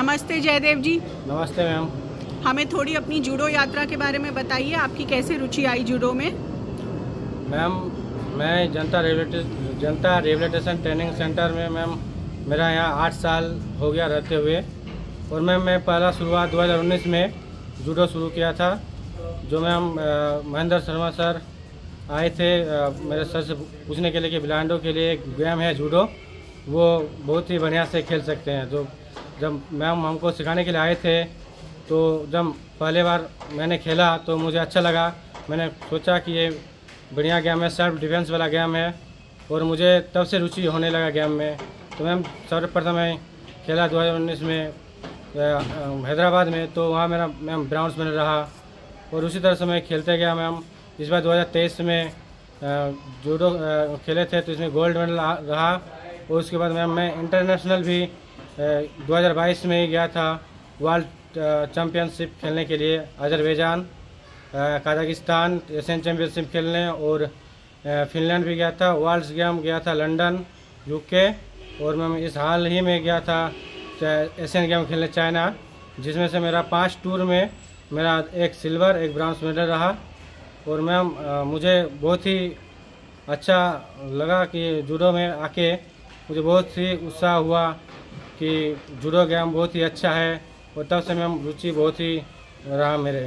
नमस्ते जयदेव जी। नमस्ते मैम। हमें थोड़ी अपनी जूडो यात्रा के बारे में बताइए आपकी कैसे रुचि आई जूडो में? मैम मैं जनता रेवलेटे जनता रेवलेटेशन ट्रेनिंग सेंटर में मैम मेरा यहाँ आठ साल हो गया रहते हुए। और मैम मैं पहला शुरुआत 2019 में जूडो शुरू किया था जो मैम महेंद्र शर्मा सर आए थे मेरे सर से पूछने के लिए कि ब्लाइंडो के लिए एक गेम है जूडो वो बहुत ही बढ़िया से खेल सकते हैं जो जब मैम हमको सिखाने के लिए आए थे तो जब पहले बार मैंने खेला तो मुझे अच्छा लगा। मैंने सोचा कि ये बढ़िया गेम है सेल्फ डिफेंस वाला गेम है, और मुझे तब से रुचि होने लगा गेम में। तो मैम सर्वप्रथम मैं खेला दो हज़ार उन्नीस में हैदराबाद में तो वहाँ मेरा मैम ब्राउन्स में रहा, और उसी तरह से मैं खेलते गया मैम। इस बार 2023 में जूडो खेले थे तो इसमें गोल्ड मेडल रहा, और उसके बाद मैम मैं इंटरनेशनल भी 2022 में गया था वर्ल्ड चैम्पियनशिप खेलने के लिए अजरबैजान कजाकिस्तान, एशियन चैम्पियनशिप खेलने और फिनलैंड भी गया था वर्ल्ड गेम गया था लंदन यूके और मैं इस हाल ही में गया था एशियन गेम खेलने चाइना, जिसमें से मेरा पाँच टूर में मेरा एक सिल्वर, एक ब्राउन्स मेडल रहा और मैम मुझे बहुत ही अच्छा लगा कि जूडो में आके मुझे बहुत ही उत्साह हुआ। कि जूडो गेम बहुत ही अच्छा है और तब से हम रुचि बहुत ही रहा मेरे